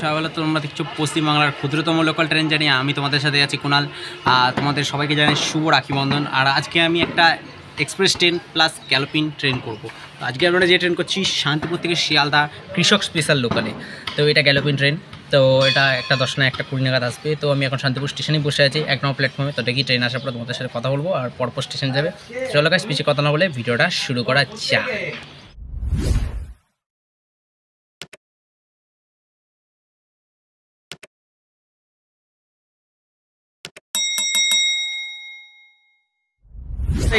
সবাই তোমরা দেখছ পশ্চিমবাংলার ক্ষুদ্রতম লোকাল ট্রেন জানি আমি তোমাদের সাথে আছি কুনাল, আর তোমাদের সবাইকে জানাই শুভ রাখি বন্ধন। আর আজকে আমি একটা এক্সপ্রেস ট্রেন প্লাস ক্যালোপিন ট্রেন করব। আজকে আমরা যে ট্রেন করছি, শান্তিপুর থেকে শিয়ালদা কৃষক স্পেশাল লোকালে তো এটা গ্যালোপিন ট্রেন তো এটা একটা দশ না একটা কুড়ি নাগাদ আসবে। তো আমি এখন শান্তিপুর স্টেশনে বসে আছি, এক নম্বর প্ল্যাটফর্মে তো দেখি ট্রেন আসার পর তোমাদের সাথে কথা বলব, আর পরপর স্টেশন যাবে। চলো গাছ পিছিয়ে কথা না বলে ভিডিওটা শুরু করা যাক।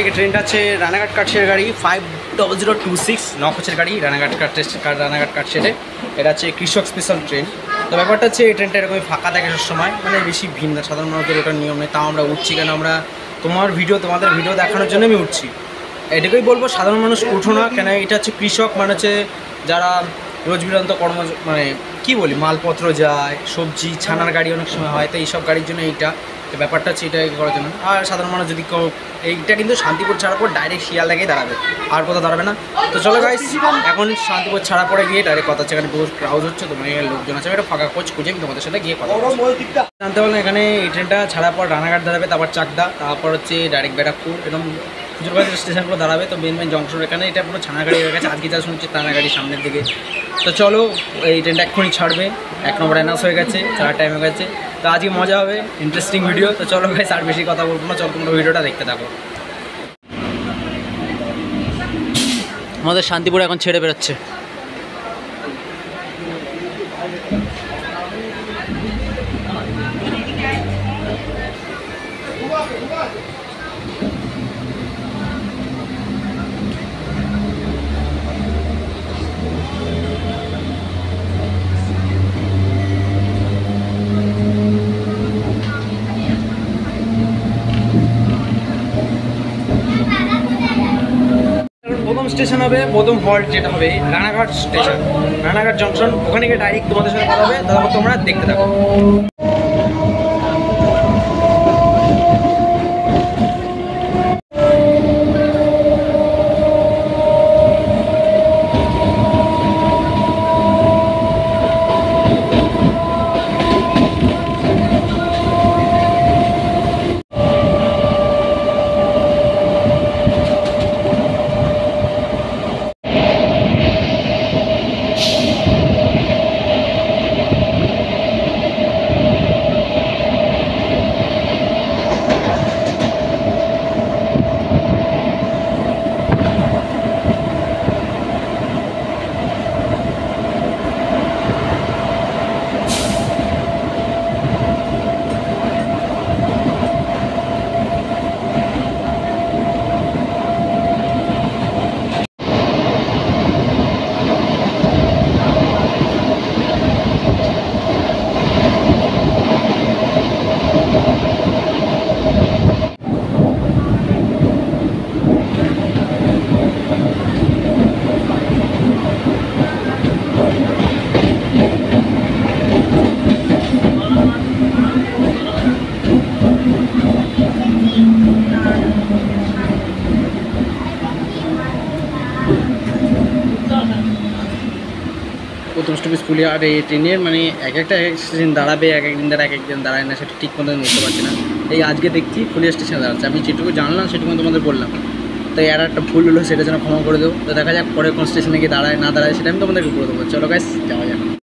এই ট্রেনটা আছে রানাঘাট কাটশের গাড়ি five double zero two six নখোচের গাড়ি, রানাঘাট কাটে রানাঘাট কাটশেটে এটা হচ্ছে কৃষক স্পেশাল ট্রেন তো ব্যাপারটা হচ্ছে এই ট্রেনটা এরকমই ফাঁকা থাকে সব সময় মানে বেশি ভিড় না সাধারণ মানুষের ওটার নিয়ম নেই তাও আমরা উঠছি কেন? আমরা তোমার ভিডিও তোমাদের ভিডিও দেখানোর জন্য আমি উঠছি। এটুকুই বলব, সাধারণ মানুষ উঠো না। কেন? এটা হচ্ছে কৃষক মানে হচ্ছে যারা রোজ বিরান্ত কর্ম মানে কি বলি, মালপত্র যায়, সবজি, ছানার গাড়ি অনেক সময় হয়। তো এইসব গাড়ির জন্য এইটা। তো ব্যাপারটা হচ্ছে এটা করার জন্য। আর সাধারণ মানুষ যদি এইটা কিন্তু শান্তিপুর ছাড়ার পর ডাইরেক্ট শিয়ালদাকেই দাঁড়াবে। আর কোথাও দাঁড়াবে না। তো চলো গাইস এখন শান্তিপুর ছাড়া পরে গিয়ে ডাইরেক্ট কথা হচ্ছে, এখানে বহু ক্রাউজ হচ্ছে, তোমার লোকজন আছে, একটা ফাঁকা কোচ খুঁজে আমি তোমাদের সাথে গিয়ে কথা। জানতে পারলাম এখানে এই ট্রেনটা ছাড়ার পর রানাঘাট দাঁড়াবে, তারপর চাকদা, তারপর হচ্ছে ডাইরেক্ট ব্যারাকপুর এরকম খুচুরবাজার স্টেশনগুলো দাঁড়াবে, তো মেন মেন জংশন এখানে। এটা পুরো ছানা গাড়ি হয়ে গেছে। আজকে যা শুনছি টানা গাড়ি সামনের দিকে। তো চলো, এই ট্রেনটা এক্ষুনি ছাড়বে। এক নম্বর অ্যানাউন্স হয়ে গেছে ছাড়ার টাইম হয়ে গেছে। তো আজকে মজা হবে ইন্টারেস্টিং ভিডিও তো চলো ভাই আর বেশি কথা বলব না। চলো তোমরা ভিডিওটা দেখতে থাকো। আমাদের শান্তিপুর এখন ছেড়ে বেরোচ্ছে। স্টেশন হবে প্রথম হল্ট যেটা হবে রানাঘাট স্টেশন। রানাঘাট জংশন ওখানে গিয়ে ডাইরেক্ট তোমাদের সাথে কথা হবে তারপর তোমরা দেখতে থাকো। পুলিয়া আর এই ট্রেনের মানে এক একটা স্টেশন দাঁড়াবে, এক একদিন দাঁড়া এক একদিন দাঁড়ায় না, সেটা ঠিক মতো বুঝতে পারছি না। এই আজকে দেখছি পুলিশ স্টেশনে দাঁড়াচ্ছে। আমি যেটুকু জানলাম সেটুকু তোমাদের বললাম। তাই আর একটা ভুল হলো, সেটা যেন ক্ষমা করে দেবো। তো দেখা যাক পরে কোন স্টেশনে গিয়ে দাঁড়ায়, না দাঁড়ায়, সেটা আমি তোমাদেরকে বলে দেবো। চলো গাইস যাওয়া যাক।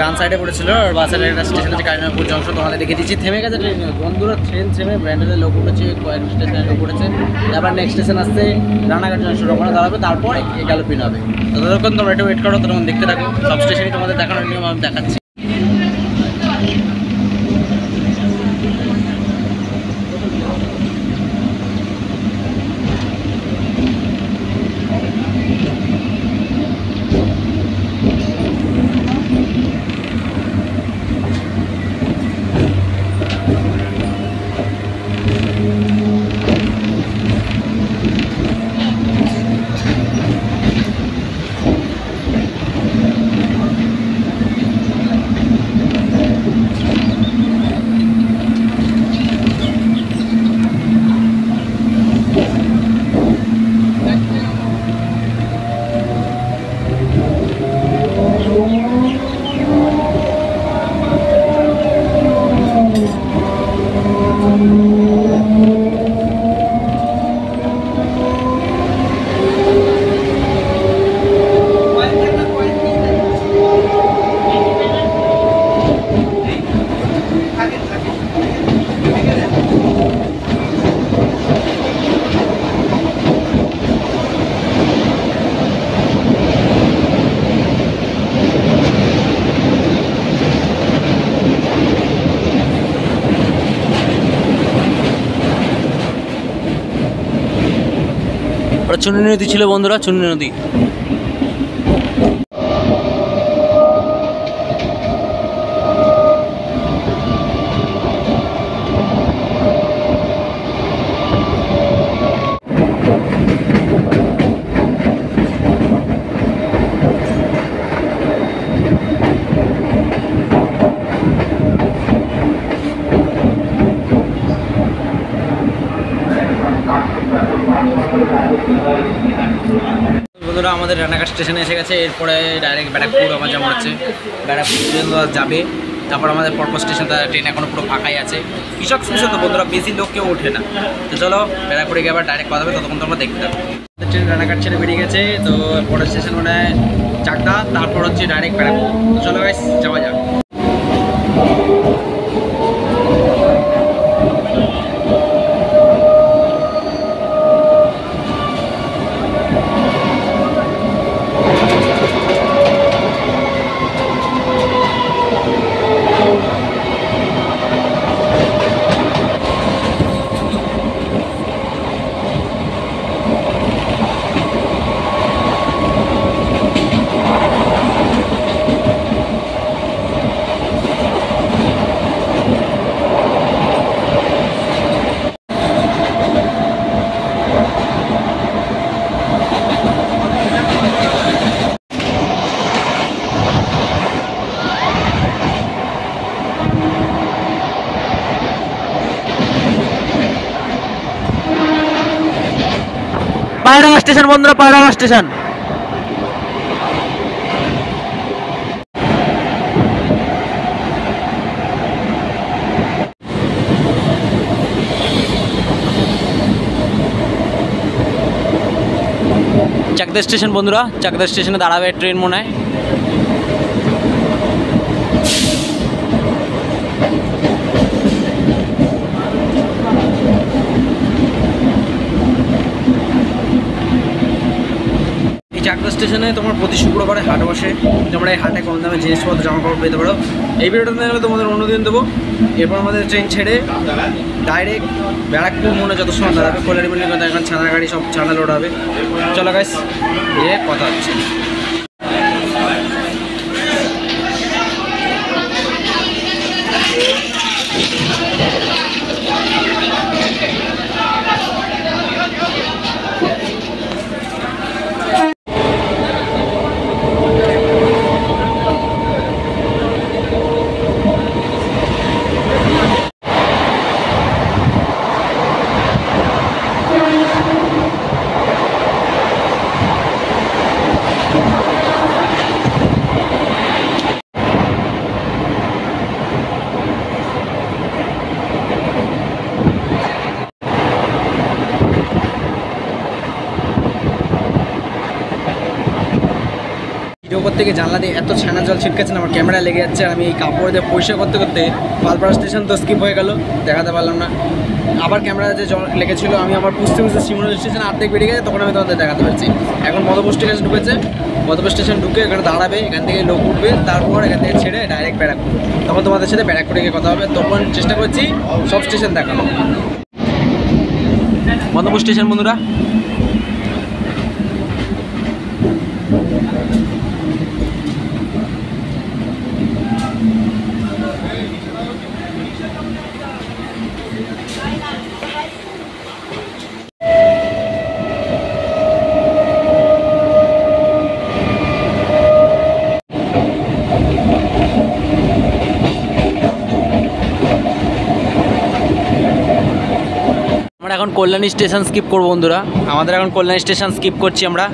ডান সাইডে পড়েছিল, আর একটা স্টেশন আছে কালিনাপুর জংশন তোমাদের দেখে দিচ্ছি থেমে গেছে ট্রেন বন্ধুরা ট্রেন থেমে ব্র্যান্ডের লোক উঠেছে কয়েক স্টেশনের লোক উঠেছে তারপর নেক্সট স্টেশন আসছে, রানাঘাট জংশন ওখানে দাঁড়াবে, তারপর এগালো পিন হবে। ততক্ষণ তোমরা একটু ওয়েট করো তখন দেখতে থাকো। সব স্টেশনই তোমাদের দেখানোর নিয়ম আমি দেখাচ্ছি। নদী ছিল বন্ধুরা চুন্নি নদী বন্ধুরা আমাদের রানাঘাট স্টেশনে এসে গেছে, এরপরে ডাইরেক্ট ব্যারাকপুর আমার যেমন আছে ব্যারাকপুর যাবে, তারপর আমাদের পরপর স্টেশন তার ট্রেন এখনও পুরো ফাঁকাই আছে। কৃষক স্টেশন তো বন্ধুরা, বেশি লোক কেউ ওঠে না। তো চলো, ব্যারাকপুরে গিয়ে আবার ডাইরেক্ট কথা হবে ততক্ষণ তো আমরা দেখতে পাবো ট্রেন রানাঘাট ছেড়ে বেরিয়ে গেছে, তো পরের স্টেশন মানে চারটা, তারপর হচ্ছে ডাইরেক্ট ব্যারাকপুর। চলো যাওয়া যাক। স্টেশন বন্ধুরা পায়রাঙ্গা স্টেশন। চাকদা স্টেশন বন্ধুরা চাকদা স্টেশনে দাঁড়াবে ট্রেন মনে হয়। চাকদা স্টেশনে তোমার প্রতি শুক্রবারে হাট বসে। তোমরা এই হাটে কম দামে জিনিসপত্র জামা কাপড় পেতে পারো। এই ভিডিওটা দেখলে তোমাদের অনুদিন দেবো, এরপর আমাদের ট্রেন ছেড়ে ডাইরেক্ট ব্যারাকপুর, মনে যত সময় দাঁড়াবে কোলারি কথা এখন ছানা গাড়ি সব ছানা লোড হবে। চলো গাইস এ কথা হচ্ছে। থেকে জানলা দিয়ে এত ছানা জল ছিটকাচ্ছে আমার ক্যামেরা লেগে যাচ্ছে আমি এই কাপড় দিয়ে পরিষ্কার করতে করতে পালপাড়া স্টেশন তো স্কিপ হয়ে গেল, দেখাতে পারলাম না। আবার ক্যামেরা যে জল লেগেছিল, আমি আমার পুষতে পুষতে শিমুল স্টেশন আর্ধেক বেরিয়ে গেছে, তখন আমি তোমাদের দেখাতে পারছি। এখন মধুপুর স্টেশন ঢুকেছে, মধুপুর স্টেশন ঢুকে এখানে দাঁড়াবে, এখান থেকে লোক উঠবে, তারপর এখান থেকে ছেড়ে ডাইরেক্ট ব্যারাকপুর। তখন তোমাদের সাথে ব্যারাকপুরে গিয়ে কথা হবে, তখন চেষ্টা করছি সব স্টেশন দেখানো মধুপুর স্টেশন বন্ধুরা আমরা এখন কল্যাণী স্টেশন স্কিপ করব বন্ধুরা। আমাদের এখন কল্যাণী স্টেশন স্কিপ করছি আমরা।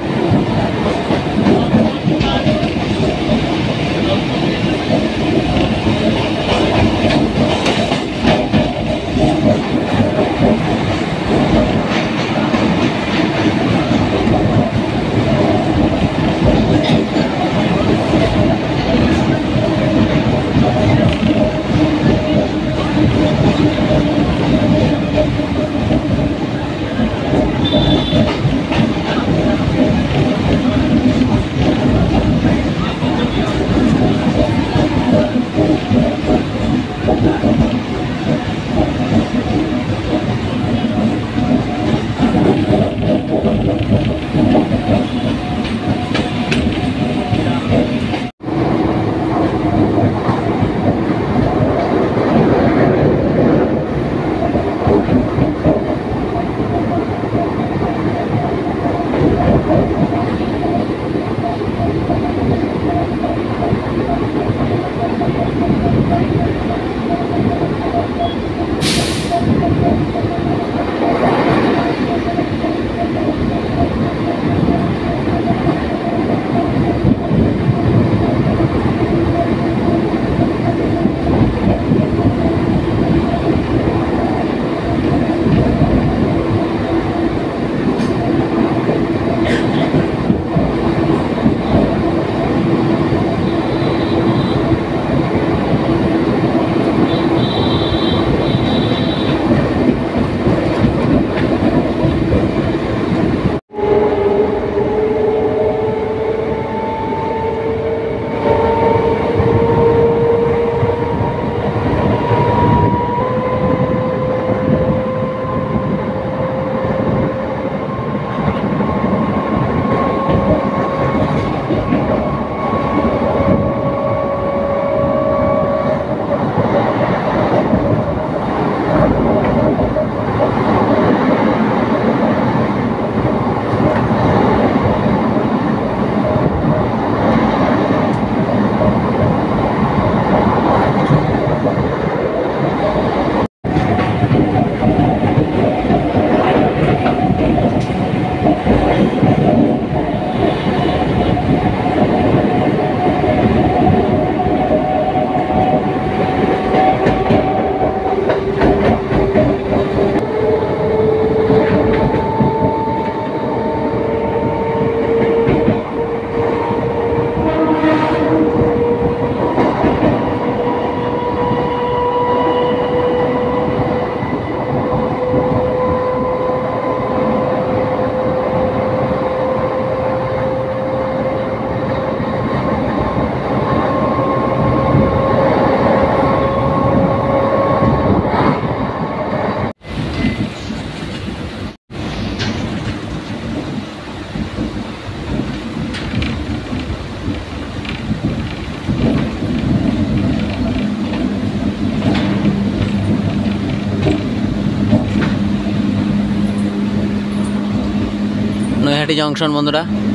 জংশন বন্ধুরা।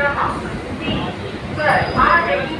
your Good.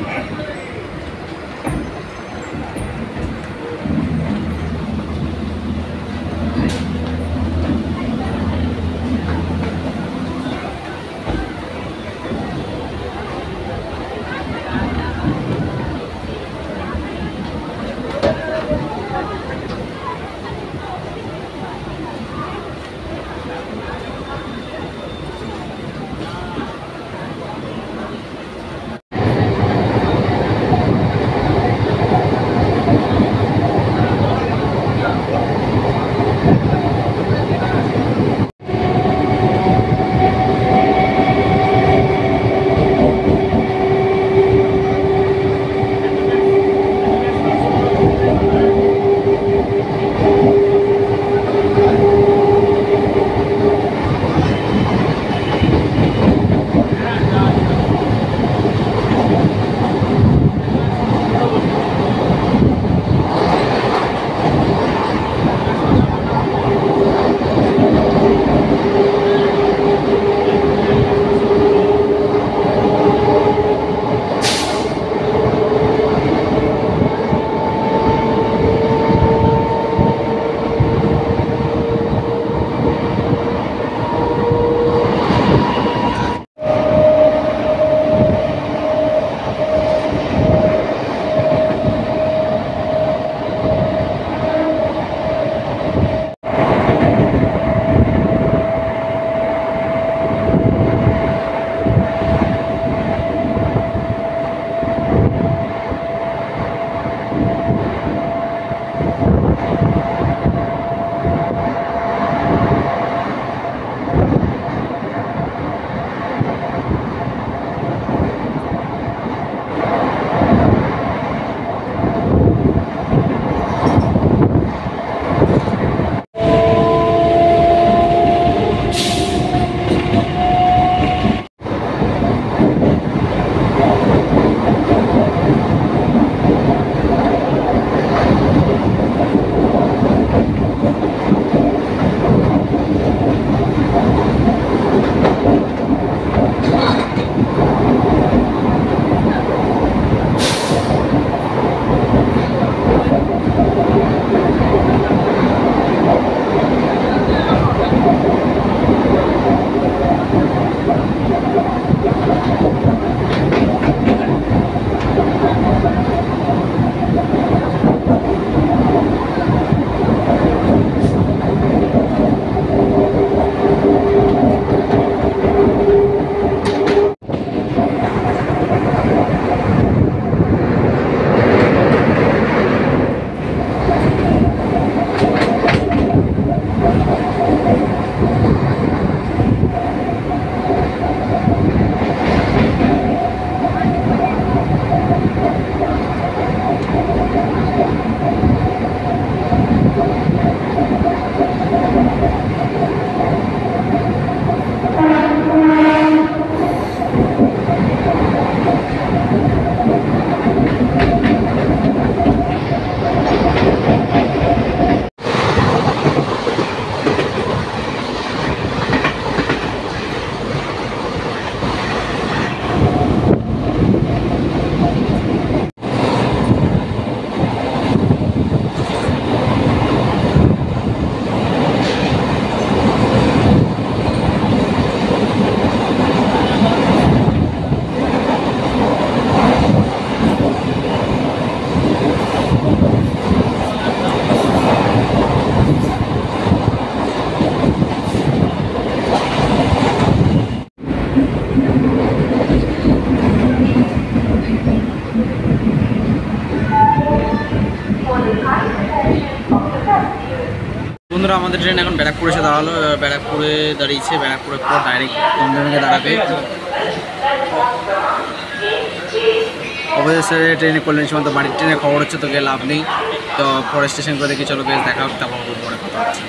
আমাদের ট্রেন এখন ব্যারাকপুর এসে দাঁড়াল। ব্যারাকপুরে দাঁড়িয়েছে ব্যারাকপুরের পর ডাইরেক্ট দমদমিকে দাঁড়াবে। অবশেষে ট্রেনে করলেন সময় তো বাড়ির ট্রেনে খবর হচ্ছে তোকে লাভ নেই। তো পরে স্টেশন করে দেখি, চলো বেশ দেখা হোক তারপর পরে কথা হচ্ছে।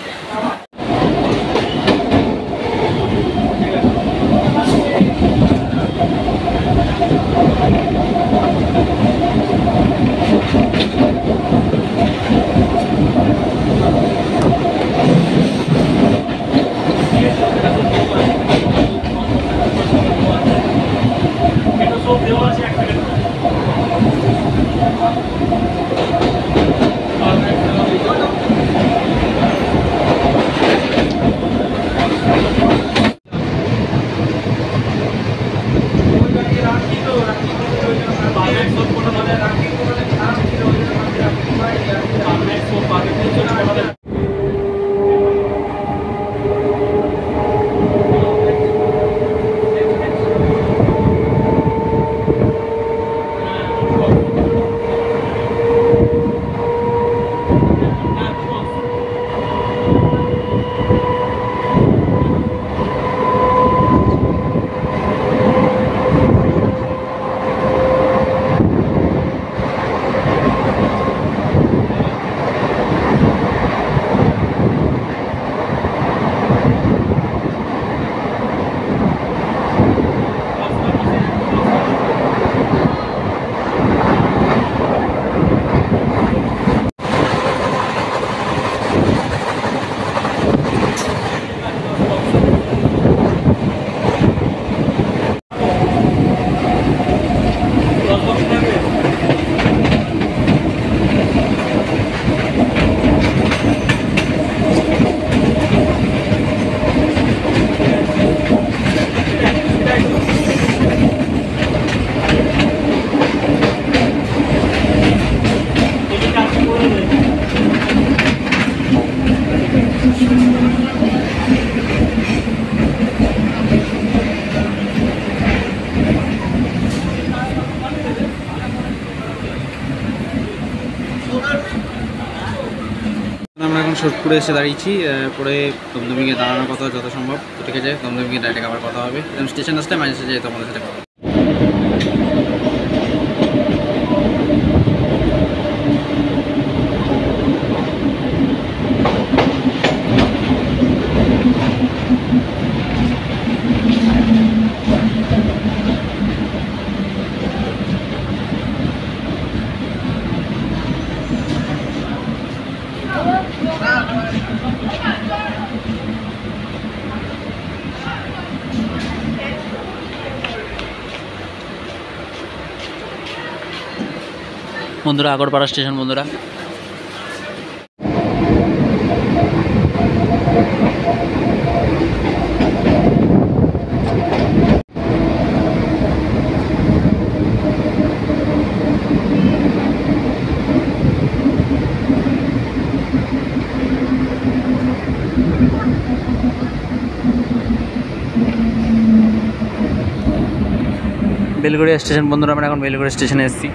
এখন এসে দাঁড়িয়েছি পরে দমদমিকে দাঁড়ানোর কথা যত সম্ভব তো ঠিক আছে, দমদমিকে ডাইরেক্ট আবার কথা হবে। এবং স্টেশন আসলে মাঝে সাথে তোমাদের সাথে কথা বন্ধুরা আগরপাড়া স্টেশন বন্ধুরা। বেলগড়িয়া স্টেশন বন্ধুরা আমরা এখন বেলগড়িয়া স্টেশনে এসেছি।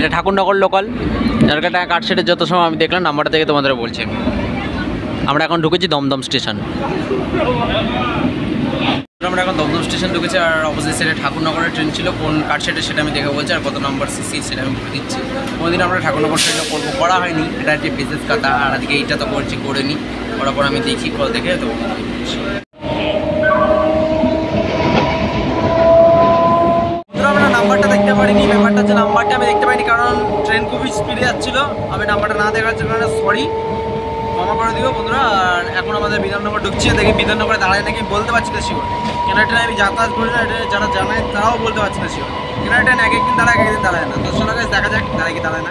এটা ঠাকুরনগর লোকাল এলাকাটা কাটসেটের যত সময় আমি দেখলাম নাম্বারটা থেকে তোমাদের বলছি। আমরা এখন ঢুকেছি দমদম স্টেশন আমরা এখন দমদম স্টেশন ঢুকেছি আর অপোজিট সাইডে ঠাকুরনগরের ট্রেন ছিল। কোন কার সেটা আমি দেখে বলছি, আর কত নম্বর সিসি সেটা আমি বলে দিচ্ছি। কোনোদিন আমরা ঠাকুরনগর ট্রেনটা করব করা হয়নি। এটা হচ্ছে বিশেষ কথা, আর আজকে এইটা তো করছি, করে নিই করার পর আমি দেখি কল দেখে তো আমরা নাম্বারটা পারিনি ব্যাপারটা হচ্ছে নাম্বারটা আমি দেখতে পাইনি কারণ ট্রেন খুবই স্পিডে যাচ্ছিল। আমি নাম্বারটা না দেখার জন্য সরি ক্ষমা করে দিব বন্ধুরা আর এখন আমাদের বিধাননগর ঢুকছি দেখি বিধাননগরে দাঁড়ায় নাকি বলতে পারছি না শিওর কেন ট্রেন আমি যাতায়াত করি না এটা যারা জানায় তারাও বলতে পারছি না শিওর কেন ট্রেন এক একদিন দাঁড়ায় এক একদিন দাঁড়ায় না। তো guys, দেখা যাক দাঁড়ায় কি দাঁড়ায় না।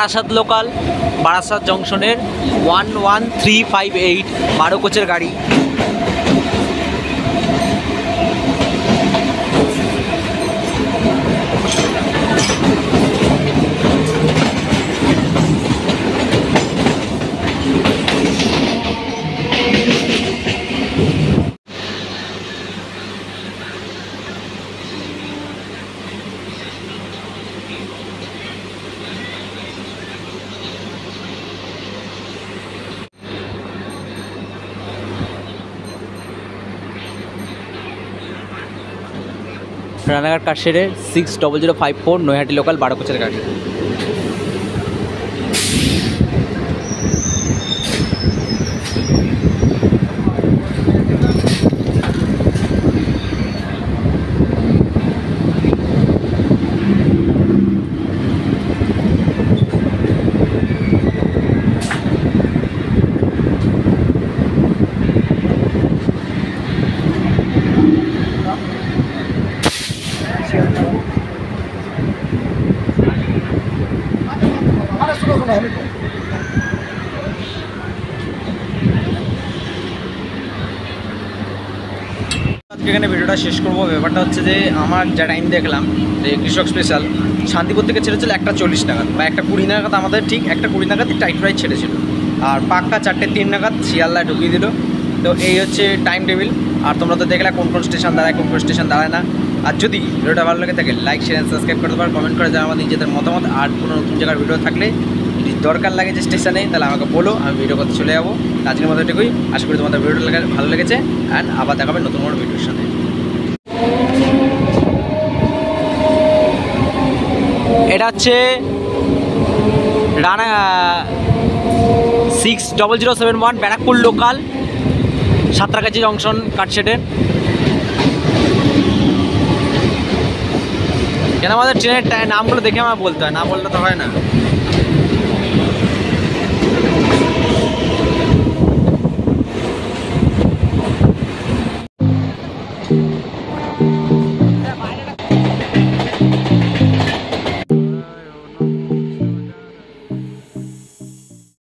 Barasat local Barasat জংশনের one one three five eight বারো কোচের গাড়ি। রানাঘাট সেরে six double zero five four Naihati local বারো কোচের গাড়ি আজকে এখানে ভিডিওটা শেষ করব। ব্যাপারটা হচ্ছে যে, আমার যা টাইম দেখলাম যে, কৃষক স্পেশাল শান্তিপুর থেকে ছেড়েছিল একটা চল্লিশ নাগাদ বা একটা কুড়ি নাগাদ আমাদের ঠিক একটা কুড়ি নাগাদই টাইট রাইড ছেড়েছিল। আর পাক্কা চারটে তিন নাগাদ শিয়ালদায় ঢুকিয়ে দিল। তো এই হচ্ছে টাইম টেবিল আর তোমরা তো দেখলে কোন কোন স্টেশন দাঁড়ায়, কোন কোন স্টেশন দাঁড়ায় না। আর যদি ভিডিওটা ভালো লাগে থাকে লাইক শেয়ার সাবস্ক্রাইব করতে পারো কমেন্ট করে জানাব নিজেদের মতামত। আর কোনো নতুন জায়গার ভিডিও থাকলে যদি দরকার লাগে যে স্টেশনে তাহলে আমাকে বলো, আমি ভিডিও করতে চলে যাব। আজকের মতো এটুকুই। আশা করি তোমাদের ভিডিওটা ভালো লেগেছে। অ্যান্ড আবার দেখাবে নতুন কোনো ভিডিওর সাথে। এটা হচ্ছে Rana six double zero seven one Barrackpore local Santragachi junction কাটশেটের কেন আমাদের ট্রেনের নামগুলো দেখে আমার বলতে হয়, না বললে তো হয় না।